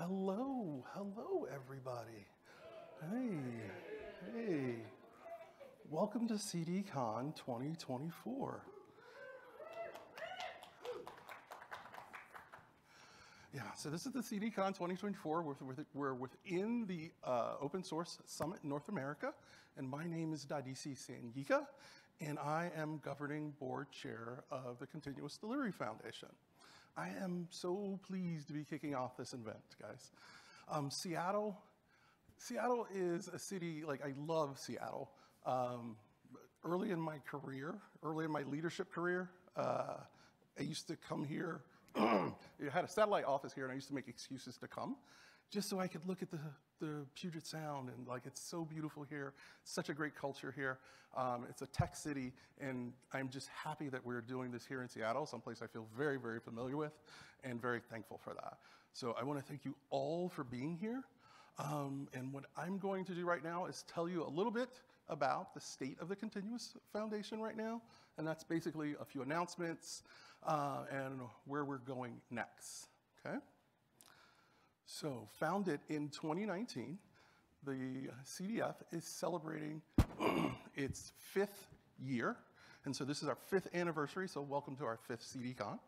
Hello, hello, everybody. Hey, hey. Welcome to CDCon 2024. Yeah, so this is the CDCon 2024. We're, within the uh, Open Source Summit North America, and my name is Dadisi Sanyika, and I am governing board chair of the Continuous Delivery Foundation. I am so pleased to be kicking off this event, guys. Um, Seattle, Seattle is a city, like I love Seattle. Um, early in my career, early in my leadership career, uh, I used to come here. I had a satellite office here and I used to make excuses to come just so I could look at the, the Puget Sound and like it's so beautiful here, such a great culture here. Um, it's a tech city, and I'm just happy that we're doing this here in Seattle, someplace I feel very, very familiar with, and very thankful for that. So I want to thank you all for being here. Um, and what I'm going to do right now is tell you a little bit about the state of the Continuous Foundation right now, and that's basically a few announcements uh, and where we're going next. Okay. So, founded in 2019, the CDF is celebrating its fifth year. And so, this is our fifth anniversary. So, welcome to our fifth CDCon.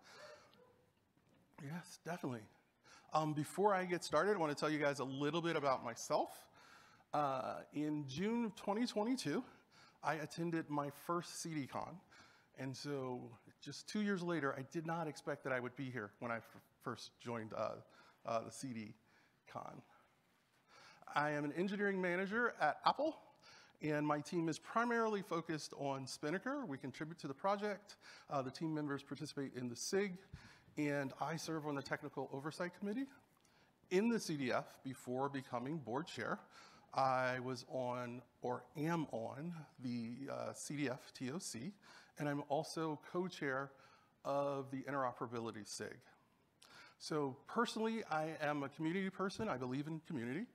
Yes, definitely. Um, before I get started, I want to tell you guys a little bit about myself. Uh, in June of 2022, I attended my first CDCon. And so, just two years later, I did not expect that I would be here when I first joined uh, uh, the CD Con. I am an engineering manager at Apple, and my team is primarily focused on Spinnaker. We contribute to the project. Uh, the team members participate in the SIG, and I serve on the technical oversight committee. In the CDF, before becoming board chair, I was on, or am on, the uh, CDF TOC, and I'm also co-chair of the interoperability SIG. So personally, I am a community person. I believe in community.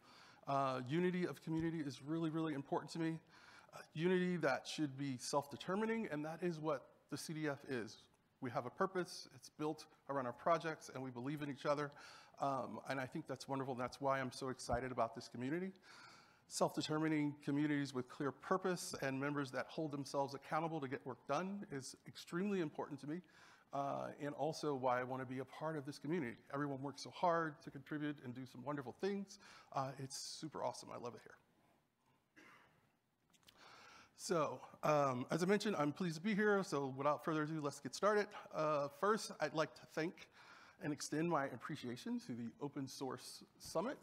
Uh, unity of community is really, really important to me. Uh, unity that should be self-determining, and that is what the CDF is. We have a purpose, it's built around our projects, and we believe in each other. Um, and I think that's wonderful, and that's why I'm so excited about this community. Self-determining communities with clear purpose and members that hold themselves accountable to get work done is extremely important to me uh, and also why I want to be a part of this community. Everyone works so hard to contribute and do some wonderful things. Uh, it's super awesome. I love it here. So, um, as I mentioned, I'm pleased to be here. So, without further ado, let's get started. Uh, first, I'd like to thank and extend my appreciation to the Open Source Summit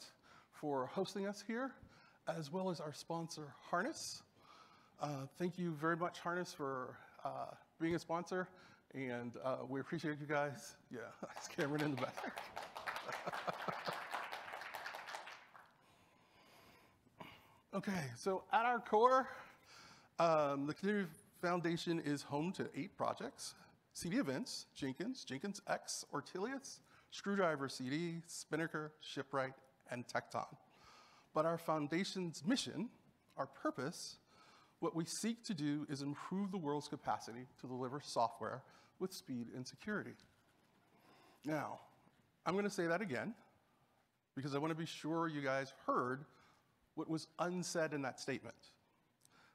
for hosting us here, as well as our sponsor, Harness. Uh, thank you very much, Harness, for uh, being a sponsor. And uh, we appreciate you guys. Yeah, it's Cameron in the back. okay, so at our core, um, the Community Foundation is home to eight projects, CD events, Jenkins, Jenkins X, Ortelius, Screwdriver CD, Spinnaker, Shipwright, and Tekton. But our foundation's mission, our purpose, what we seek to do is improve the world's capacity to deliver software with speed and security. Now, I'm going to say that again because I want to be sure you guys heard what was unsaid in that statement.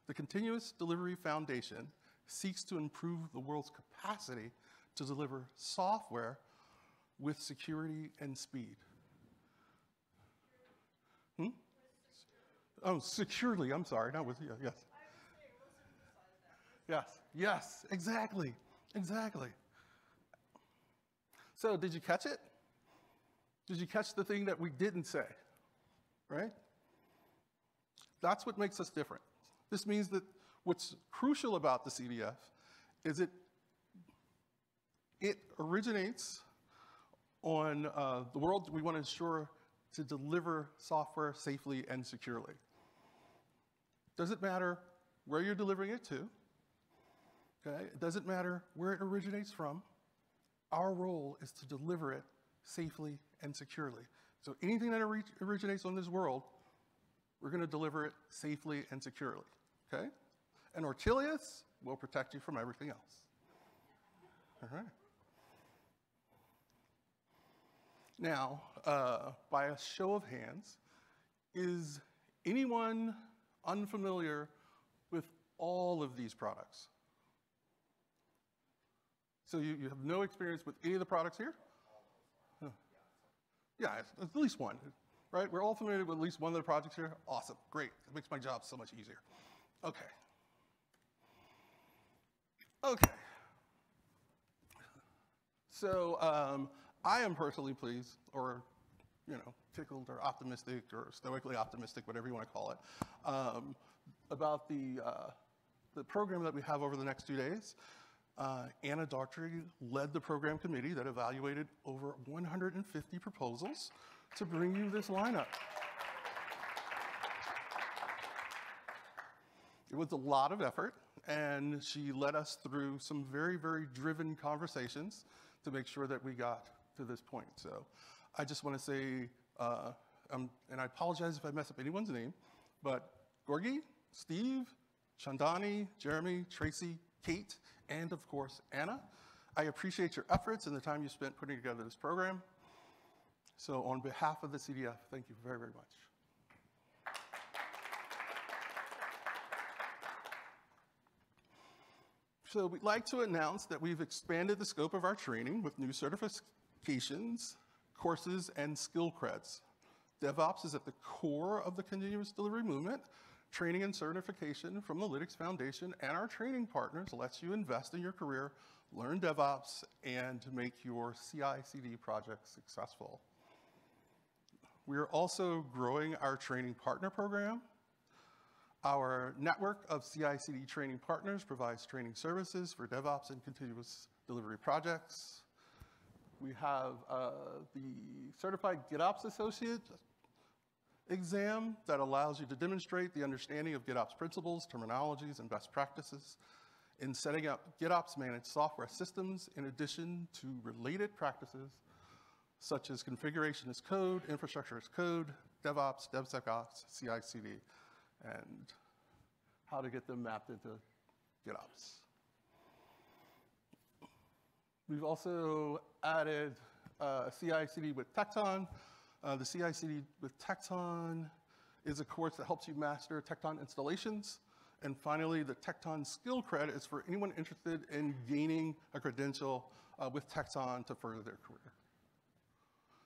The Continuous Delivery Foundation seeks to improve the world's capacity to deliver software with security and speed. Hmm? Oh, securely, I'm sorry, not with you, yes. Yes, yes, exactly. Exactly. So, did you catch it? Did you catch the thing that we didn't say? Right? That's what makes us different. This means that what's crucial about the CDF is it it originates on uh, the world we want to ensure to deliver software safely and securely. Does it matter where you're delivering it to? Okay? It doesn't matter where it originates from. Our role is to deliver it safely and securely. So anything that originates on this world, we're going to deliver it safely and securely. Okay? And Ortelius will protect you from everything else. All right. Now, uh, by a show of hands, is anyone unfamiliar with all of these products? So you, you have no experience with any of the products here? Yeah, at least one, right? We're all familiar with at least one of the projects here. Awesome, great. It makes my job so much easier. Okay. Okay. So um, I am personally pleased, or you know, tickled, or optimistic, or stoically optimistic, whatever you want to call it, um, about the uh, the program that we have over the next two days. Uh, Anna Daughtry led the program committee that evaluated over 150 proposals to bring you this lineup. It was a lot of effort, and she led us through some very, very driven conversations to make sure that we got to this point. So I just want to say, uh, um, and I apologize if I mess up anyone's name, but Gorgi, Steve, Chandani, Jeremy, Tracy, Kate, and of course, Anna, I appreciate your efforts and the time you spent putting together this program. So on behalf of the CDF, thank you very, very much. So we'd like to announce that we've expanded the scope of our training with new certifications, courses, and skill creds. DevOps is at the core of the continuous delivery movement. Training and certification from the Linux Foundation and our training partners lets you invest in your career, learn DevOps, and make your CI/CD project successful. We are also growing our training partner program our network of CI/CD training partners provides training services for DevOps and continuous delivery projects. We have uh, the Certified GitOps Associate exam that allows you to demonstrate the understanding of GitOps principles, terminologies, and best practices in setting up GitOps managed software systems in addition to related practices such as configuration as code, infrastructure as code, DevOps, DevSecOps, CI/CD and how to get them mapped into GitOps. We've also added uh, CI/CD with Tekton. Uh, the CI/CD with Tekton is a course that helps you master Tekton installations. And finally, the Tekton skill credit is for anyone interested in gaining a credential uh, with Tekton to further their career.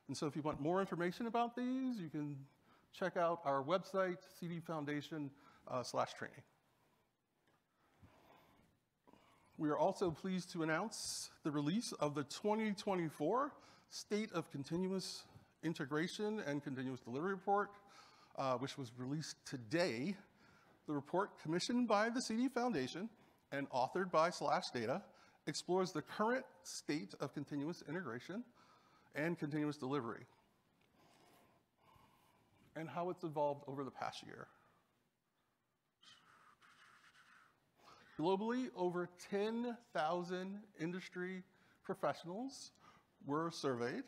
And so if you want more information about these, you can check out our website, CD Foundation uh, slash training. We are also pleased to announce the release of the 2024 State of Continuous Integration and Continuous Delivery Report, uh, which was released today. The report, commissioned by the CD Foundation and authored by Slash Data, explores the current state of continuous integration and continuous delivery and how it's evolved over the past year. Globally, over 10,000 industry professionals were surveyed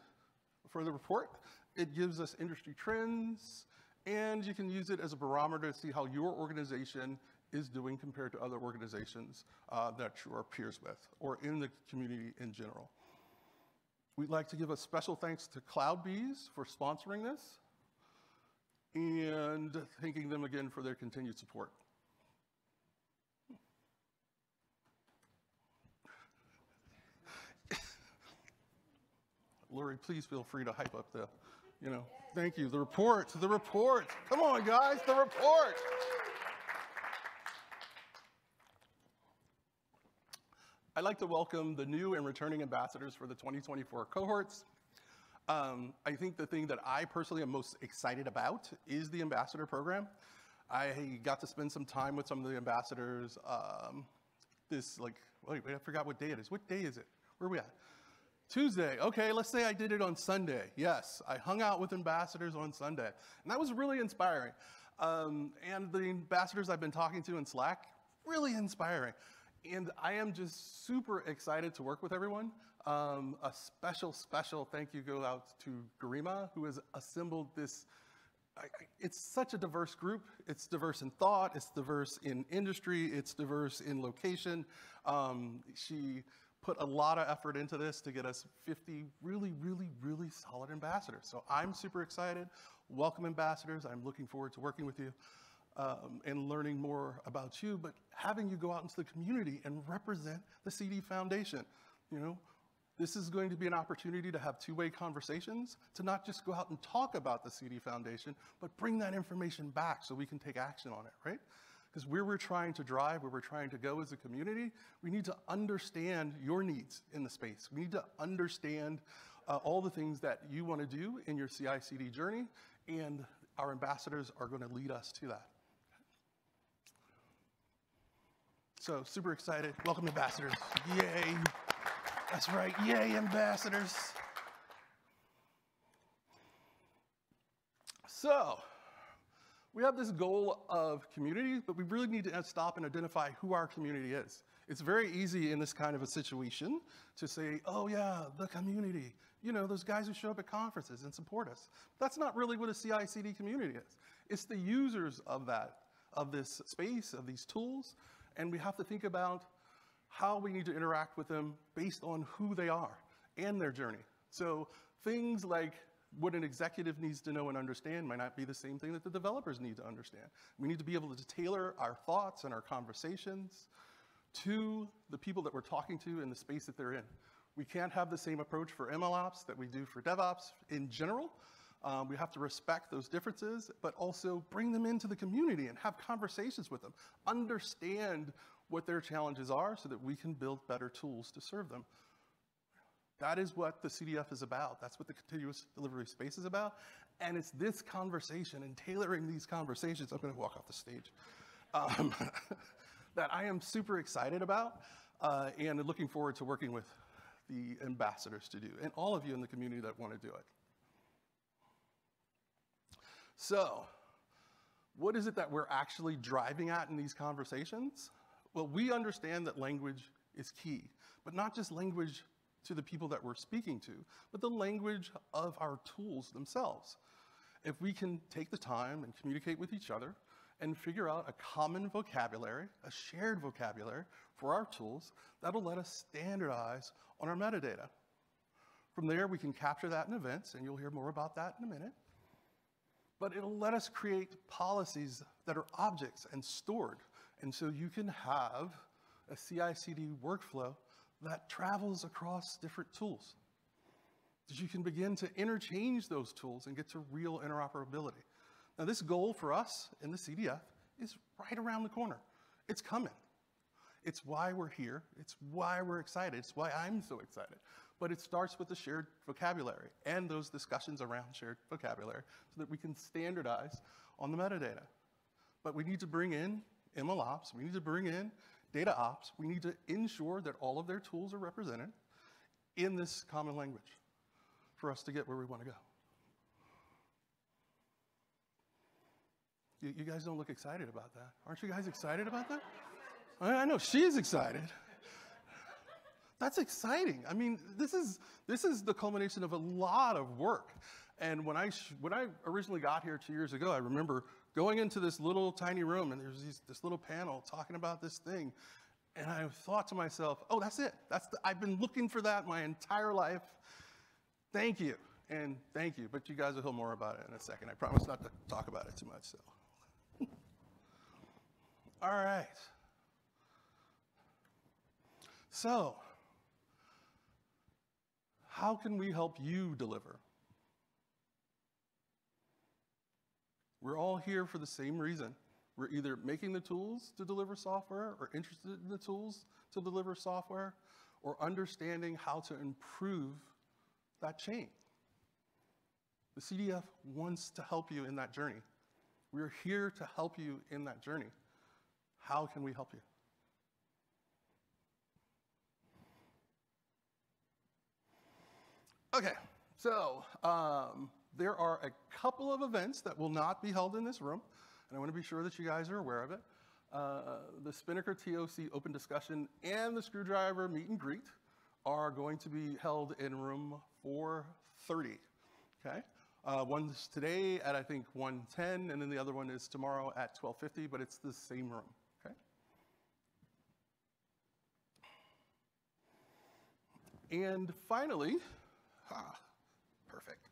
for the report. It gives us industry trends, and you can use it as a barometer to see how your organization is doing compared to other organizations uh, that you are peers with, or in the community in general. We'd like to give a special thanks to CloudBees for sponsoring this and thanking them again for their continued support. Lori, please feel free to hype up the, you know, thank you. The report, the report. Come on, guys, the report. I'd like to welcome the new and returning ambassadors for the 2024 cohorts. Um, I think the thing that I personally am most excited about is the ambassador program. I got to spend some time with some of the ambassadors. Um, this like, wait, wait, I forgot what day it is. What day is it? Where are we at? Tuesday. Okay, let's say I did it on Sunday. Yes, I hung out with ambassadors on Sunday, and that was really inspiring. Um, and the ambassadors I've been talking to in Slack, really inspiring. And I am just super excited to work with everyone. Um, a special, special thank you go out to Garima, who has assembled this. It's such a diverse group. It's diverse in thought, it's diverse in industry, it's diverse in location. Um, she put a lot of effort into this to get us 50 really, really, really solid ambassadors. So I'm super excited. Welcome, ambassadors. I'm looking forward to working with you um, and learning more about you, but having you go out into the community and represent the CD Foundation. You know, this is going to be an opportunity to have two-way conversations, to not just go out and talk about the CD Foundation, but bring that information back so we can take action on it, right? Because where we're trying to drive, where we're trying to go as a community, we need to understand your needs in the space. We need to understand uh, all the things that you want to do in your CI/CD journey, and our ambassadors are going to lead us to that. So super excited. Welcome, ambassadors. Yay. That's right. Yay, ambassadors. So, we have this goal of community, but we really need to stop and identify who our community is. It's very easy in this kind of a situation to say, oh yeah, the community. You know, those guys who show up at conferences and support us. That's not really what a CI/CD community is. It's the users of that, of this space, of these tools, and we have to think about how we need to interact with them based on who they are and their journey. So things like what an executive needs to know and understand might not be the same thing that the developers need to understand. We need to be able to tailor our thoughts and our conversations to the people that we're talking to in the space that they're in. We can't have the same approach for MLOps that we do for DevOps in general. Um, we have to respect those differences, but also bring them into the community and have conversations with them. Understand what their challenges are so that we can build better tools to serve them. That is what the CDF is about. That's what the continuous delivery space is about. And it's this conversation and tailoring these conversations, I'm gonna walk off the stage, um, that I am super excited about uh, and looking forward to working with the ambassadors to do, and all of you in the community that wanna do it. So, what is it that we're actually driving at in these conversations? Well, we understand that language is key, but not just language to the people that we're speaking to, but the language of our tools themselves. If we can take the time and communicate with each other and figure out a common vocabulary, a shared vocabulary for our tools, that'll let us standardize on our metadata. From there, we can capture that in events, and you'll hear more about that in a minute. But it'll let us create policies that are objects and stored and so you can have a CI/CD workflow that travels across different tools. That you can begin to interchange those tools and get to real interoperability. Now this goal for us in the CDF is right around the corner. It's coming. It's why we're here. It's why we're excited. It's why I'm so excited. But it starts with the shared vocabulary and those discussions around shared vocabulary so that we can standardize on the metadata. But we need to bring in ML ops, we need to bring in data ops, we need to ensure that all of their tools are represented in this common language for us to get where we want to go. You, you guys don't look excited about that. Aren't you guys excited about that? I, know she's excited. That's exciting. I mean, this is, this is the culmination of a lot of work. And when I, when I originally got here two years ago, I remember going into this little tiny room and there's these, this little panel talking about this thing. And I thought to myself, oh, that's it. That's the, I've been looking for that my entire life. Thank you. And thank you. But you guys will hear more about it in a second. I promise not to talk about it too much. So, all right. So, how can we help you deliver? We're all here for the same reason. We're either making the tools to deliver software or interested in the tools to deliver software or understanding how to improve that chain. The CDF wants to help you in that journey. We're here to help you in that journey. How can we help you? Okay, so um, there are a couple of events that will not be held in this room, and I want to be sure that you guys are aware of it. Uh, the Spinnaker TOC open discussion and the Screwdriver meet and greet are going to be held in room 430, okay? Uh, one's today at, I think, 110, and then the other one is tomorrow at 1250, but it's the same room, okay? And finally, ah, perfect.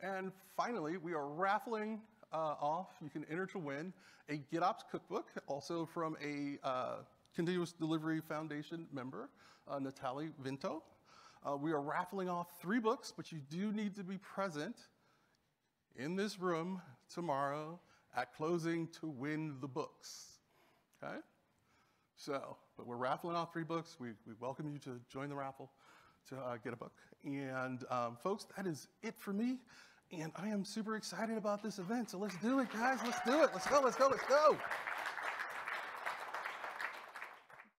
And finally, we are raffling uh, off, you can enter to win, a GitOps cookbook, also from a uh, Continuous Delivery Foundation member, uh, Natalie Vinto. Uh, we are raffling off three books, but you do need to be present in this room tomorrow at closing to win the books. Okay? So, but we're raffling off three books. We, we welcome you to join the raffle to uh, get a book. And um, folks, that is it for me. And I am super excited about this event. So let's do it, guys. Let's do it. Let's go, let's go, let's go.